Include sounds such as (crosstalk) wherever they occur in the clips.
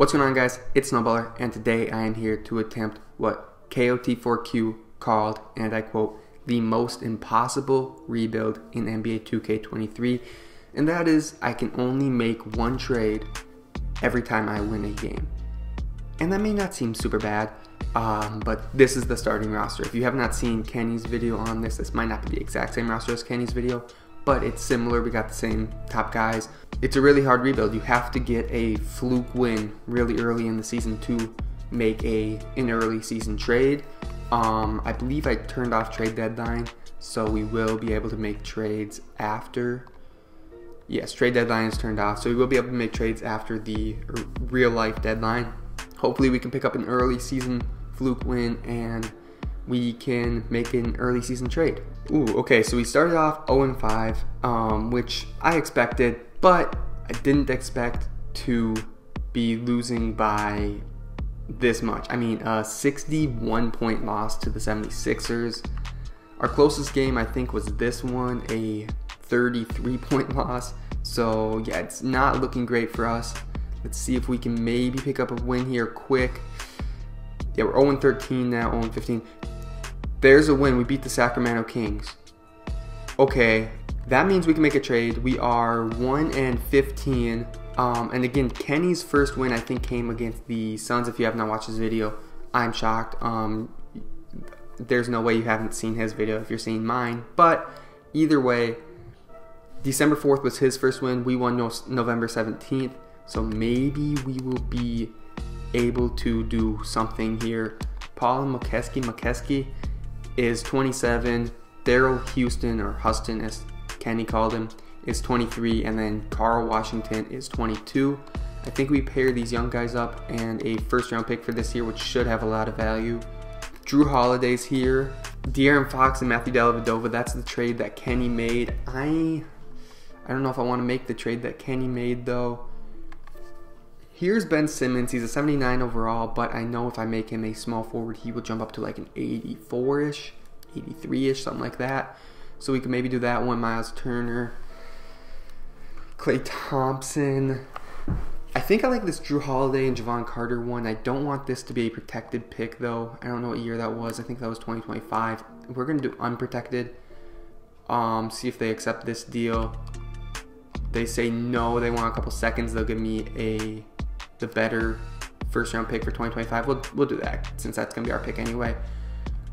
What's going on guys? It's Snowballer and today I am here to attempt what KOT4Q called, and I quote, the most impossible rebuild in NBA 2K23 and that is I can only make one trade every time I win a game. And that may not seem super bad, um, but this is the starting roster. If you have not seen Kenny's video on this, this might not be the exact same roster as Kenny's video, but it's similar. We got the same top guys. It's a really hard rebuild. You have to get a fluke win really early in the season to make a an early season trade. Um, I believe I turned off trade deadline, so we will be able to make trades after. Yes, trade deadline is turned off, so we will be able to make trades after the real life deadline. Hopefully, we can pick up an early season fluke win and we can make an early season trade. Ooh, okay, so we started off 0 5, um, which I expected, but I didn't expect to be losing by this much. I mean, a 61 point loss to the 76ers. Our closest game, I think, was this one, a 33 point (laughs) loss. So, yeah, it's not looking great for us. Let's see if we can maybe pick up a win here quick. Yeah, we're 0 13 now, 0 15. There's a win. We beat the Sacramento Kings. Okay, that means we can make a trade. We are 1 and 15. Um, and again, Kenny's first win, I think, came against the Suns. If you have not watched his video, I'm shocked. Um, there's no way you haven't seen his video if you're seeing mine. But either way, December 4th was his first win. We won no November 17th. So maybe we will be able to do something here. Paul McKeskey, McKeskey is 27. Daryl Houston, or Huston as Kenny called him, is 23. And then Carl Washington is 22. I think we pair these young guys up and a first round pick for this year, which should have a lot of value. Jrue Holiday's here. De'Aaron Fox and Matthew Dellavedova, that's the trade that Kenny made. I I don't know if I want to make the trade that Kenny made though. Here's Ben Simmons. He's a 79 overall, but I know if I make him a small forward, he will jump up to like an 84-ish, 83-ish, something like that. So we could maybe do that one. Miles Turner, Klay Thompson. I think I like this Jrue Holiday and Jevon Carter one. I don't want this to be a protected pick though. I don't know what year that was. I think that was 2025. We're gonna do unprotected. Um, see if they accept this deal. They say no. They want a couple seconds. They'll give me a the better first round pick for 2025. We'll, we'll do that since that's going to be our pick anyway.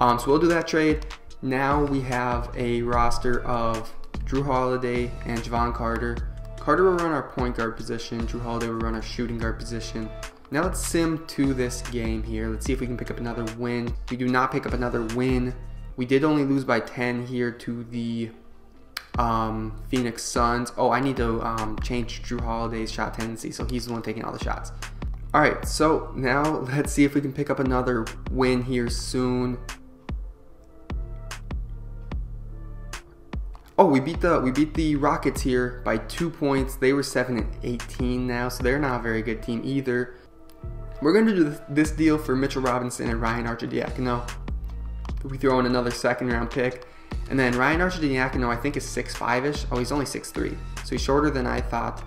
Um, so we'll do that trade. Now we have a roster of Jrue Holiday and Jevon Carter. Carter will run our point guard position. Jrue Holiday will run our shooting guard position. Now let's sim to this game here. Let's see if we can pick up another win. We do not pick up another win. We did only lose by 10 here to the um, Phoenix Suns. Oh, I need to um, change Jrue Holiday's shot tendency, so he's the one taking all the shots. All right, so now (laughs) let's see if we can pick up another win here soon. Oh, we beat the we beat the Rockets here by two points. They were seven and 18 now, so they're not a very good team either. We're gonna do this deal for Mitchell Robinson and Ryan Arcidiacono. We throw in another second round pick. And then Ryan Arcidiacono, I think is 6'5ish. Oh, he's only 6'3. So he's shorter than I thought.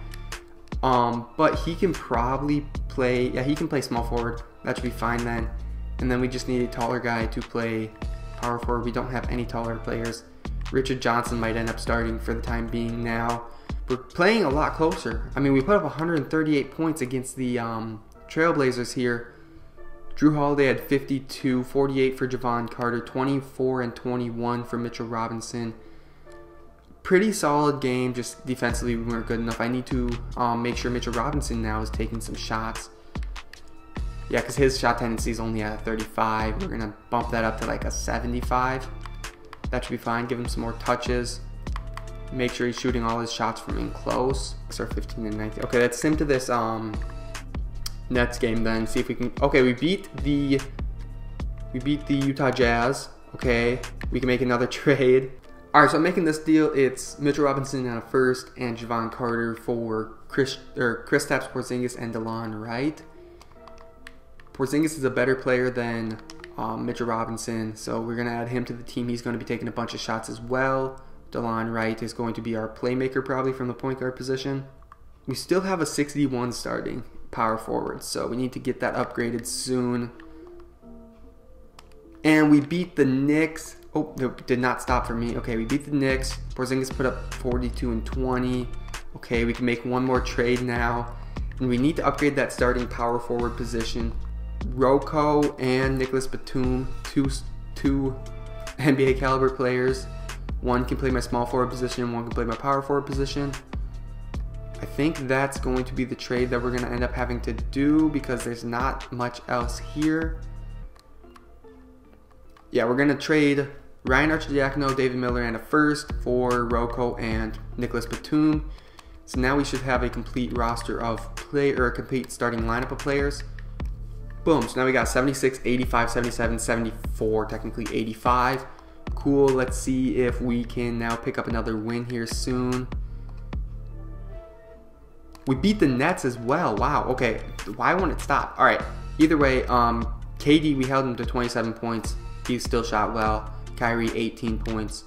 Um, but he can probably play, yeah, he can play small forward. That should be fine then. And then we just need a taller guy to play power forward. We don't have any taller players. Richard Johnson might end up starting for the time being now. We're playing a lot closer. I mean, we put up 138 points against the um, Trailblazers here. Jrue Holiday had 52, 48 for Jevon Carter, 24 and 21 for Mitchell Robinson. Pretty solid game, just defensively we weren't good enough. I need to um, make sure Mitchell Robinson now is taking some shots. Yeah, because his shot tendency is only at 35. We're going to bump that up to like a 75. That should be fine. Give him some more touches. Make sure he's shooting all his shots from in close. Or 15 and 19. Okay, let's sim to this um, Nets game then. See if we can. Okay, we beat the we beat the Utah Jazz. Okay, we can make another (laughs) trade. All right, so I'm making this deal. It's Mitchell Robinson on a first and Jevon Carter for Chris or Kristaps Porzingis and Delon Wright. Porzingis is a better player than um, Mitchell Robinson, so we're gonna add him to the team. He's going to be taking a bunch of shots as well. Delon Wright is going to be our playmaker probably from the point guard position. We still have a 61 starting. Power forward. So we need to get that upgraded soon. And we beat the Knicks. Oh, no, did not stop for me. Okay, we beat the Knicks. Porzingis put up 42 and 20. Okay, we can make one more trade now. And we need to upgrade that starting power forward position. Rocco and Nicholas Batum, two, two NBA caliber players. One can play my small forward position, one can play my power forward position. I think that's going to be the trade that we're going to end up having to do because there's not much else here. Yeah, we're going to trade Ryan Arcidiacono, David Miller, and a first for Rocco and Nicholas Batum. So now we should have a complete roster of play or a complete starting lineup of players. Boom. So now we got 76, 85, 77, 74, technically 85. Cool. Let's see if we can now pick up another win here soon. We beat the Nets as well. Wow. Okay. Why won't it stop? All right. Either way, um, KD we held him to 27 points. He still shot well. Kyrie 18 points.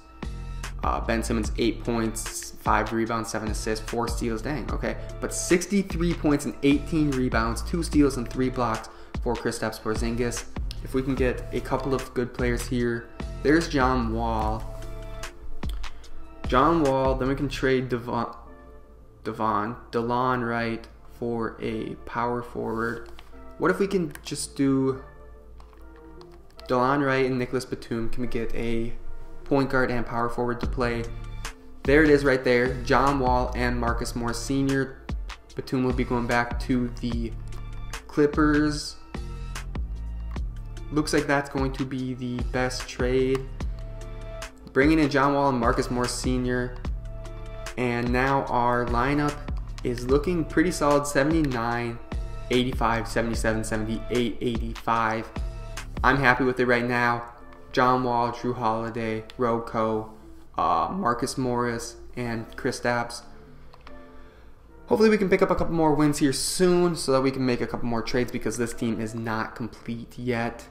Uh, ben Simmons 8 points, 5 rebounds, 7 assists, 4 steals. Dang, okay. But 63 points and 18 rebounds, 2 steals and 3 blocks for Kristaps Porzingis. If we can get a couple of good players here. There's John Wall. John Wall, then we can trade Devon, Devon, Delon Wright for a power forward. What if we can just do Delon Wright and Nicholas Batum? Can we get a point guard and power forward to play? There it is right there. John Wall and Marcus Morris Sr. Batum will be going back to the Clippers. Looks like that's going to be the best trade. Bringing in John Wall and Marcus Morris Sr. And now our lineup is looking pretty solid 79, 85, 77, 78, 85. I'm happy with it right now. John Wall, Jrue Holiday, Rocco, uh, Marcus Morris, and Kristaps. Hopefully, we can pick up a couple more wins here soon so that we can make a couple more trades because this team is not complete yet.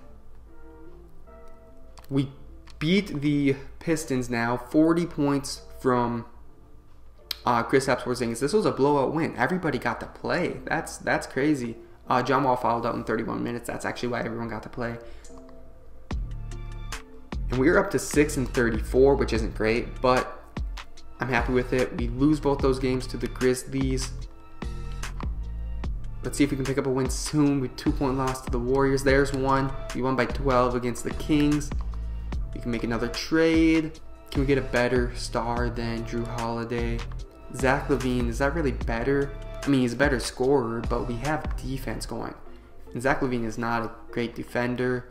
We beat the Pistons now, 40 points from uh, Kristaps Porzingis. This was a blowout win. Everybody got to play. That's that's crazy. Uh, John Wall fouled out in 31 minutes. That's actually why everyone got to play. And we are up to 6 and 34, which isn't great, but I'm happy with it. We lose both those games to the Grizzlies. Let's see if we can pick up a win soon. We two point loss to the Warriors. There's one. We won by 12 against the Kings. We can make another trade. Can we get a better star than Jrue Holiday? Zach LaVine is that really better? I mean, he's a better scorer, but we have defense going. And Zach LaVine is not a great defender.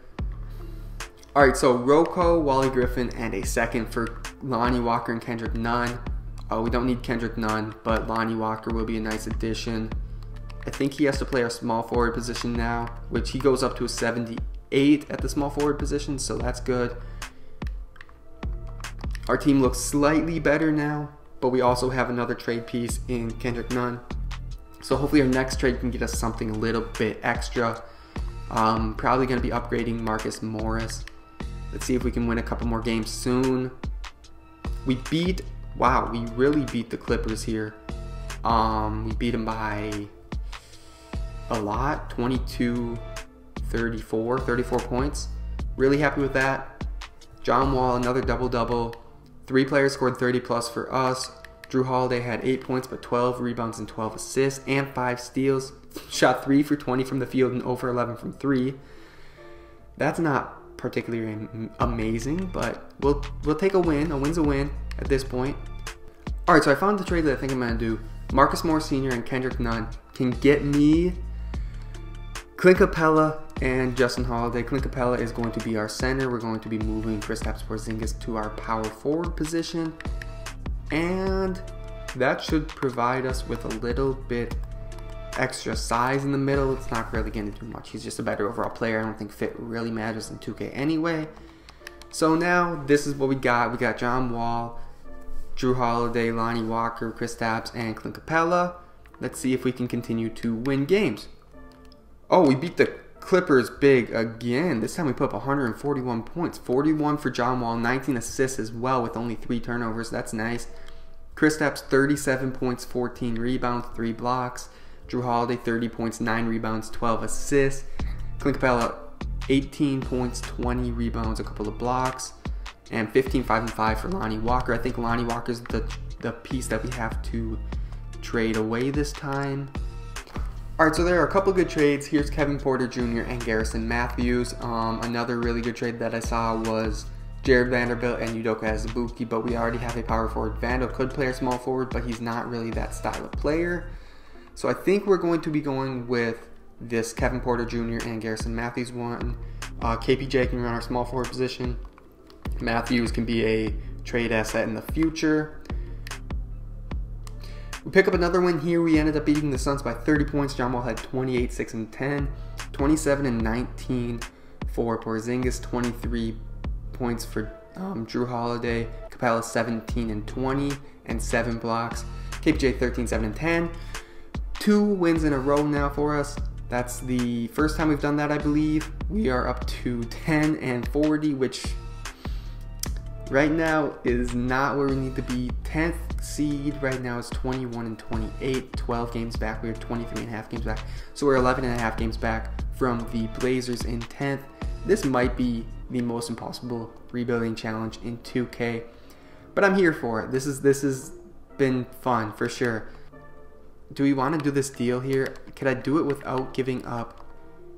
All right, so Rocco, Wally Griffin, and a second for Lonnie Walker and Kendrick Nunn. Uh, we don't need Kendrick Nunn, but Lonnie Walker will be a nice addition. I think he has to play our small forward position now, which he goes up to a 78 at the small forward position, so that's good. Our team looks slightly better now but we also have another trade piece in Kendrick Nunn. So hopefully our next trade can get us something a little bit extra. Um, probably going to be upgrading Marcus Morris. Let's see if we can win a couple more games soon. We beat, wow, we really beat the Clippers here. Um, we beat them by a lot, 22, 34, 34 points. Really happy with that. John Wall, another double-double. Three players scored 30 plus for us. Jrue Holiday had 8 points, but 12 rebounds and 12 assists and 5 steals. (laughs) Shot 3 for 20 from the field and 0 for 11 from 3. That's not particularly amazing, but we'll we'll take a win. A win's a win at this point. All right, so I found the trade that I think I'm gonna do. Marcus Moore Sr. and Kendrick Nunn can get me Clint Capela and Justin Holiday. Clint Capela is going to be our center. We're going to be moving Kristaps Porzingis to our power forward position. And that should provide us with a little bit extra size in the middle. It's not really going to do much. He's just a better overall player. I don't think fit really matters in 2K anyway. So now this is what we got. We got John Wall, Jrue Holiday, Lonnie Walker, Kristaps, and Clint Capela. Let's see if we can continue to win games. Oh, we beat the Clippers big again. This time we put up 141 points. 41 for John Wall, 19 assists as well with only three turnovers. That's nice. Chris Kristaps 37 points, 14 rebounds, three blocks. Jrue Holiday, 30 points, 9 rebounds, 12 assists. Clint Capela, 18 points, 20 rebounds, a couple of blocks, and 15, 5, and 5 for Lonnie Walker. I think Lonnie Walker is the, the piece that we have to trade away this time. All right, so there are a couple good trades. Here's Kevin Porter Jr. and Garrison Matthews. Um, another really good trade that I saw was Jared Vanderbilt and Udoka Azubuike, but we already have a power forward. Vandal could play a small forward, but he's not really that style of player. So I think we're going to be going with this Kevin Porter Jr. and Garrison Matthews one. Uh, KPJ can run our small forward position. Matthews can be a trade asset in the future. We pick up another win here. We ended up beating the Suns by 30 points. John Wall had 28, 6, and 10. 27 and 19 for Porzingis. 23 points for um, Jrue Holiday. Capela 17 and 20 and 7 blocks. KPJ 13, 7, and 10. Two wins in a row now for us. That's the first time we've done that, I believe. We are up to 10 and 40, which right now is not where we need to be. 10th seed right now is 21 and 28, 12 games back. We are 23 and a half games back. So we're 11 and a half games back from the Blazers in 10th. This might be the most impossible rebuilding challenge in 2K, but I'm here for it. This is this has been fun for sure. Do we want to do this deal here? Could I do it without giving up?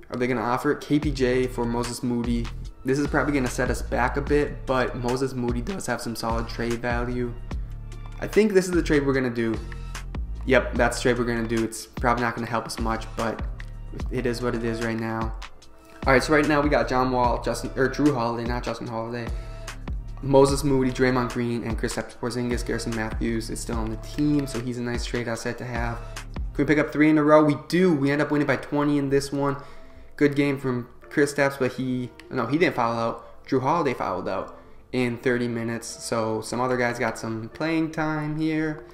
Are they going to offer KPJ for Moses Moody? This is probably going to set us back a bit, but Moses Moody does have some solid trade value. I think this is the trade we're going to do. Yep, that's the trade we're going to do. It's probably not going to help us much, but it is what it is right now. All right, so right now we got John Wall, Justin or Jrue Holiday, not Justin Holiday. Moses Moody, Draymond Green, and Kristaps Porzingis. Garrison Matthews is still on the team, so he's a nice trade asset to have. Can we pick up three in a row? We do. We end up winning by 20 in this one. Good game from Kristaps, but he no, he didn't foul out. Jrue Holiday fouled out in 30 minutes. So some other guys got some playing time here.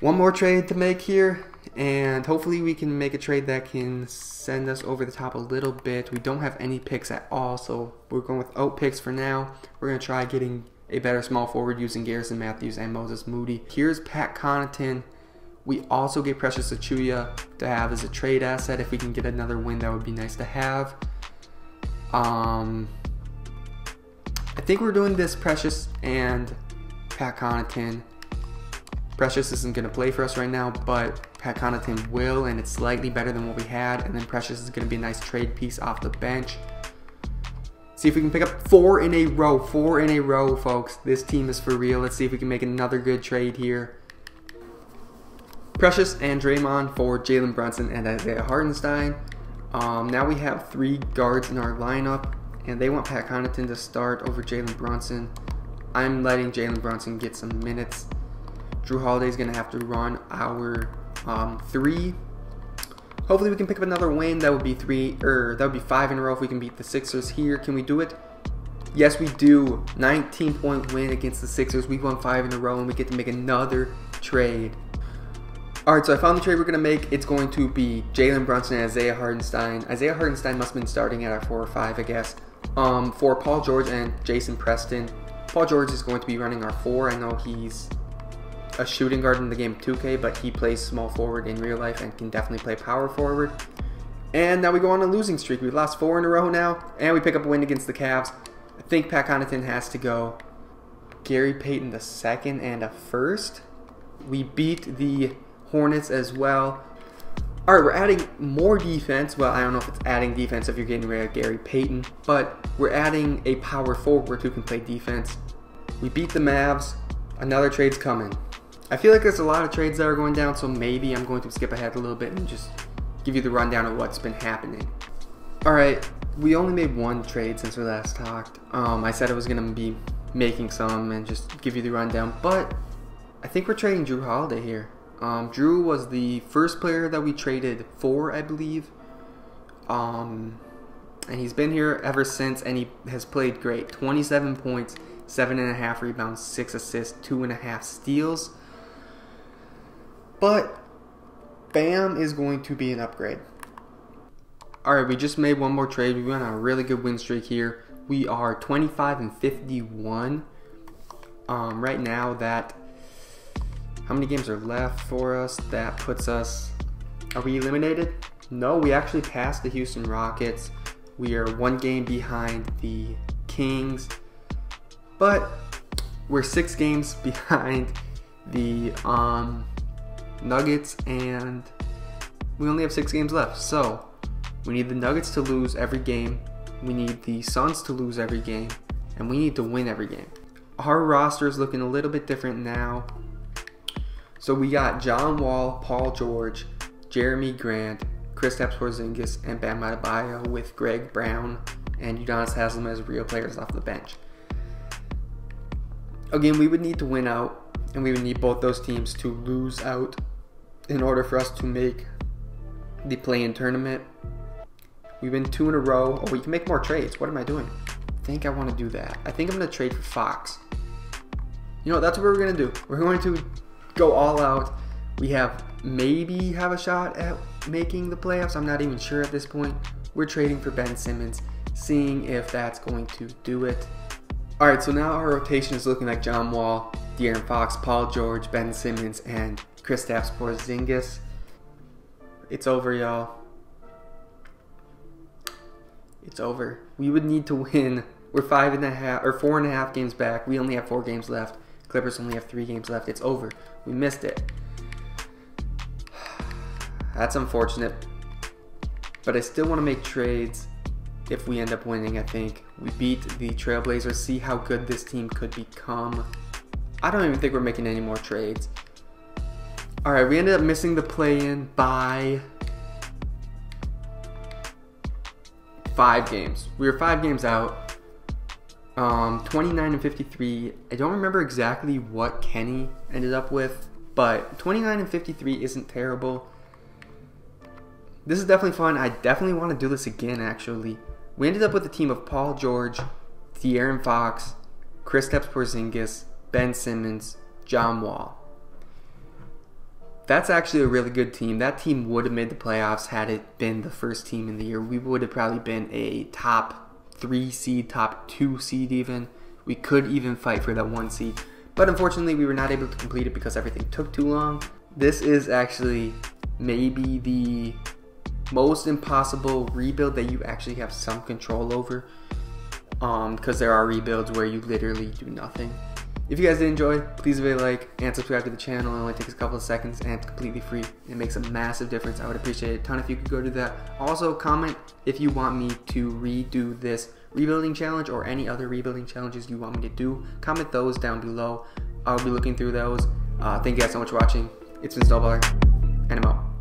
One more trade to make here, and hopefully we can make a trade that can send us over the top a little bit. We don't have any picks at all, so we're going with out picks for now. We're going to try getting a better small forward using Garrison Matthews and Moses Moody. Here's Pat Connaughton. We also get Precious Achiuwa to have as a trade asset. If we can get another win, that would be nice to have. Um, I think we're doing this Precious and Pat Connaughton. Precious isn't going to play for us right now, but Pat Connaughton will, and it's slightly better than what we had. And then Precious is going to be a nice trade piece off the bench. See if we can pick up four in a row. Four in a row, folks. This team is for real. Let's see if we can make another good trade here. Precious and Draymond for Jalen Brunson and Isaiah Hartenstein. Um, now we have three guards in our lineup, and they want Pat Connaughton to start over Jalen Brunson. I'm letting Jalen Brunson get some minutes. Jrue Holiday is going to have to run our um, three. Hopefully we can pick up another win. That would be three, or er, that would be five in a row if we can beat the Sixers here. Can we do it? Yes, we do. 19 point win against the Sixers. We won five in a row, and we get to make another trade. All right, so I found the trade we're going to make. It's going to be Jalen Brunson and Isaiah Hartenstein. Isaiah Hartenstein must have been starting at our four or five, I guess. Um, for Paul George and Jason Preston. Paul George is going to be running our four. I know he's a shooting guard in the game 2K, but he plays small forward in real life and can definitely play power forward. And now we go on a losing streak. We've lost four in a row now, and we pick up a win against the Cavs. I think Pat Connaughton has to go. Gary Payton the second and a first. We beat the Hornets as well. All right, we're adding more defense. Well, I don't know if it's adding defense if you're getting rid of Gary Payton, but we're adding a power forward who can play defense. We beat the Mavs. Another trade's coming. I feel like there's a lot of trades that are going down, so maybe I'm going to skip ahead a little bit and just give you the rundown of what's been happening. Alright, we only made one trade since we last talked. Um, I said I was going to be making some and just give you the rundown, but I think we're trading Jrue Holiday here. Um, Jrue was the first player that we traded for, I believe. Um, and he's been here ever since, and he has played great. 27 points, 7.5 rebounds, 6 assists, 2.5 steals. But Bam is going to be an upgrade. Alright, we just made one more trade. We went on a really good win streak here. We are 25 and 51. Um, right now, that How many games are left for us? That puts us. Are we eliminated? No, we actually passed the Houston Rockets. We are one game behind the Kings, but we're six games (laughs) behind the um, Nuggets, and we only have six games left. So we need the Nuggets to lose every game. We need the Suns to lose every game, and we need to win every game. Our roster is looking a little bit different now. So we got John Wall, Paul George, Jerami Grant, Kristaps Porzingis, and Bam Adebayo with Greg Brown and Udonis Haslem as real players off the bench. Again, we would need to win out, and we would need both those teams to lose out in order for us to make the play-in tournament. We've been two in a row. Oh, we can make more trades. What am I doing? I think I want to do that. I think I'm going to trade for Fox. You know, that's what we're going to do. We're going to go all out. We have maybe have a shot at making the playoffs. I'm not even sure at this point. We're trading for Ben Simmons, seeing if that's going to do it. All right, so now our rotation is looking like John Wall, De'Aaron Fox, Paul George, Ben Simmons, and Kristaps Porzingis. It's over, y'all. It's over. We would need to win. We're five and a half or four and a half games back. We only have four games left. Clippers only have three games left. It's over. We missed it. (sighs) That's unfortunate. But I still want to make trades if we end up winning, I think. We beat the Trailblazers, see how good this team could become. I don't even think we're making any more trades. Alright, we ended up missing the play-in by five games. We were five games out. Um, 29 and 53. I don't remember exactly what Kenny ended up with, but 29 and 53 isn't terrible. This is definitely fun. I definitely want to do this again, actually. We ended up with a team of Paul George, De'Aaron Fox, Kristaps Porzingis, Ben Simmons, John Wall. That's actually a really good team. That team would have made the playoffs had it been the first team in the year. We would have probably been a top three seed, top two seed, even. We could even fight for that one seed. But unfortunately, we were not able to complete it because everything took too long. This is actually maybe the most impossible rebuild that you actually have some control over. Um, because there are rebuilds where you literally do nothing. If you guys did enjoy, please leave a like and subscribe to the channel. It only takes a couple of seconds and it's completely free. It makes a massive difference. I would appreciate it a ton if you could go do that. Also, comment if you want me to redo this rebuilding challenge or any other rebuilding challenges you want me to do. Comment those down below. I'll be looking through those. Uh, thank you guys so much for watching. It's been Snowballer, and I'm out.